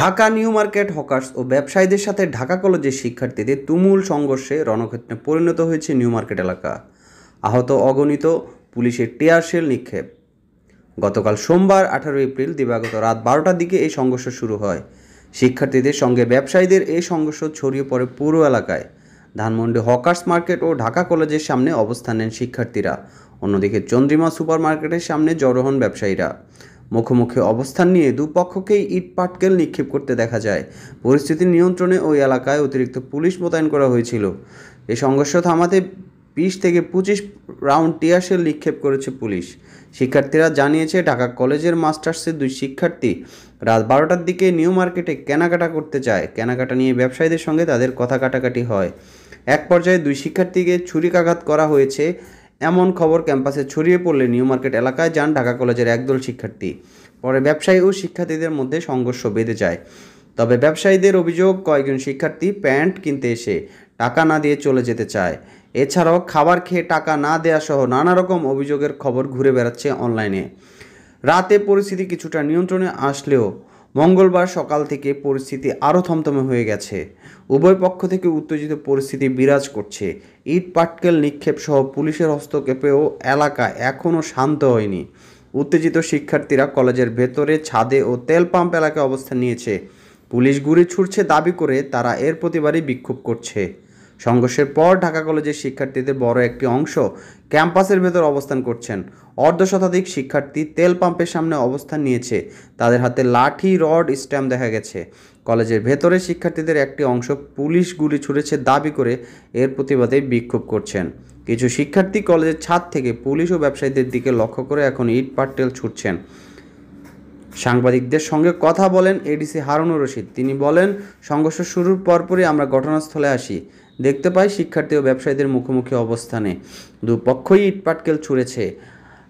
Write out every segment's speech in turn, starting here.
Dhaka new market hawkers ও ব্যবসায়ীদের সাথে ঢাকা কলেজের শিক্ষার্থীদের তুমুল সংঘর্ষে রণক্ষেত্রে পরিণত হয়েছে নিউ মার্কেট এলাকা। আহত, অগণিত পুলিশের টিয়ার শেল নিক্ষেপ। গতকাল সোমবার আঠারো এপ্রিল দিবাগত রাত বারোটার দিকে এই সংঘর্ষ শুরু হয়। শিক্ষার্থীদের সঙ্গে ব্যবসায়ীদের এই সংঘর্ষ ছড়িয়ে পড়ে পুরো এলাকায়। ধানমন্ডি হকার্স মার্কেট ও ঢাকা কলেজের সামনে অবস্থান নেন শিক্ষার্থীরা। অন্যদিকে চন্দ্রিমা সুপার মার্কেটের সামনে জড়ো হন ব্যবসায়ীরা। মুখোমুখি অবস্থান নিয়ে দুপক্ষকেই ইট পাটকেল নিক্ষেপ করতে দেখা যায়। পরিস্থিতি নিয়ন্ত্রণে ওই এলাকায় অতিরিক্ত পুলিশ মোতায়েন করা হয়েছিল। এই সংঘর্ষ থামাতে বিশ থেকে পঁচিশ রাউন্ড টিয়ারশেল নিক্ষেপ করেছে পুলিশ। শিক্ষার্থীরা জানিয়েছে, ঢাকা কলেজের মাস্টার্সের দুই শিক্ষার্থী রাত বারোটার দিকে নিউ মার্কেটে কেনাকাটা করতে চায় কেনাকাটা নিয়ে ব্যবসায়ীদের সঙ্গে তাদের কথা কাটাকাটি হয়। এক পর্যায়ে দুই শিক্ষার্থীকে ছুরিকাঘাত করা হয়েছে। এমন খবর ক্যাম্পাসে ছড়িয়ে পড়লে নিউ মার্কেট এলাকায় যান ঢাকা কলেজের একদল শিক্ষার্থী। পরে ব্যবসায়ী ও শিক্ষার্থীদের মধ্যে সংঘর্ষ বেঁধে যায়। তবে ব্যবসায়ীদের অভিযোগ, কয়েকজন শিক্ষার্থী প্যান্ট কিনতে এসে টাকা না দিয়ে চলে যেতে চায়। এছাড়াও খাবার খেয়ে টাকা না দেওয়া সহ নানা রকম অভিযোগের খবর ঘুরে বেড়াচ্ছে অনলাইনে। রাতে পরিস্থিতি কিছুটা নিয়ন্ত্রণে আসলেও মঙ্গলবার সকাল থেকে পরিস্থিতি আরও থমথমে হয়ে গেছে। উভয় পক্ষ থেকে উত্তেজিত পরিস্থিতি বিরাজ করছে। ইট পাটকেল নিক্ষেপ সহ পুলিশের হস্তক্ষেপেও এলাকা এখনও শান্ত হয়নি। উত্তেজিত শিক্ষার্থীরা কলেজের ভেতরে ছাদে ও তেল পাম্প এলাকায় অবস্থান নিয়েছে। পুলিশ গুলি ছুটছে দাবি করে তারা এর প্রতিবারই বিক্ষোভ করছে। সংঘর্ষের পর ঢাকা কলেজের শিক্ষার্থীদের বড় একটি অংশ ক্যাম্পাসের ভেতর অবস্থান করছেন। অর্ধ শতাধিক শিক্ষার্থী তেল পাম্পের সামনে অবস্থান নিয়েছে। তাদের হাতে লাঠি, রড, স্ট্যাম্প দেখা গেছে। কলেজের ভেতরে শিক্ষার্থীদের একটি অংশ পুলিশ গুলি ছুড়েছে দাবি করে এর প্রতিবাদে বিক্ষোভ করছেন। কিছু শিক্ষার্থী কলেজের ছাদ থেকে পুলিশ ও ব্যবসায়ীদের দিকে লক্ষ্য করে এখন ইট পাট্টেল ছুটছেন। সাংবাদিকদের সঙ্গে কথা বলেন এডিসি হারুনুর রশিদ। তিনি বলেন, সংঘর্ষ শুরুর পরপরই আমরা ঘটনাস্থলে আসি। দেখতে পাই শিক্ষার্থী ও ব্যবসায়ীদের মুখোমুখি অবস্থানে। দুপক্ষই ইটপাটকেল ছুঁড়েছে।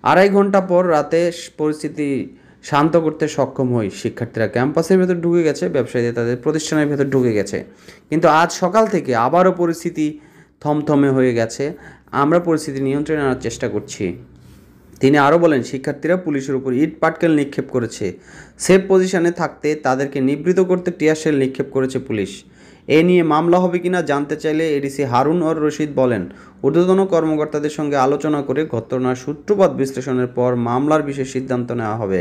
আড়াই ঘণ্টা পর রাতে পরিস্থিতি শান্ত করতে সক্ষম হই শিক্ষার্থীরা। ক্যাম্পাসের ভেতর ঢুকে গেছে, ব্যবসায়ীদের তাদের প্রতিষ্ঠানের ভেতর ঢুকে গেছে। কিন্তু আজ সকাল থেকে আবারও পরিস্থিতি থমথমে হয়ে গেছে। আমরা পরিস্থিতি নিয়ন্ত্রণে আনার চেষ্টা করছি। তিনি আরও বলেন, শিক্ষার্থীরা পুলিশের উপর ইট, পাটকেল নিক্ষেপ করেছে। সেফ পজিশনে থাকতে তাদেরকে নিবৃত করতে টিয়ারশেল নিক্ষেপ করেছে পুলিশ। এ নিয়ে মামলা হবে কিনা জানতে চাইলে এডিসি হারুন অর রশিদ বলেন। ঊর্ধ্বতন কর্মকর্তাদের সঙ্গে আলোচনা করে ঘটনার সূত্রপাত বিশ্লেষণের পর মামলার বিশেষ সিদ্ধান্ত নেওয়া হবে।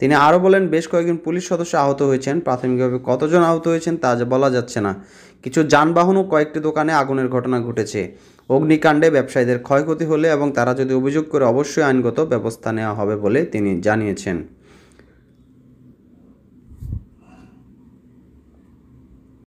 তিনি আরও বলেন, বেশ কয়েকজন পুলিশ সদস্য আহত হয়েছেন। প্রাথমিকভাবে কতজন আহত হয়েছেন তা বলা যাচ্ছে না। কিছু যানবাহন ও কয়েকটি দোকানে আগুনের ঘটনা ঘটেছে। অগ্নিকাণ্ডে ব্যবসায়ীদের ক্ষয়ক্ষতি হলে এবং তারা যদি অভিযোগ করে, অবশ্যই আইনগত ব্যবস্থা নেওয়া হবে বলে তিনি জানিয়েছেন।